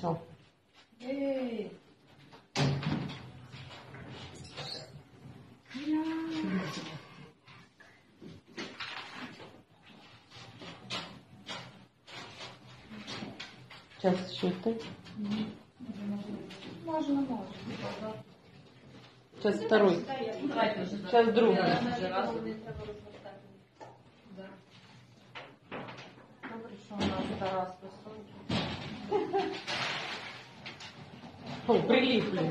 все. Эй. Сейчас еще ты. Можно, можно. Сейчас второй. Сейчас друг. Да. Добре, що у нас Тарас О, прилипли.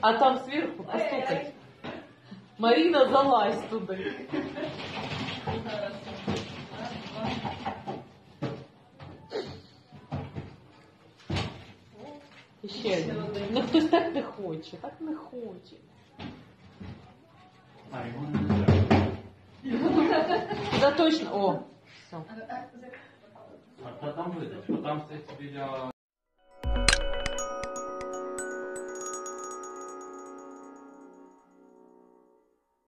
А там сверху постукать. Марина, залазь туда. Ще один. Ну хтось так не хоче, так не хоче. А, його не треба. Да точно. О, все. А та там видиш, бо там стоїть біля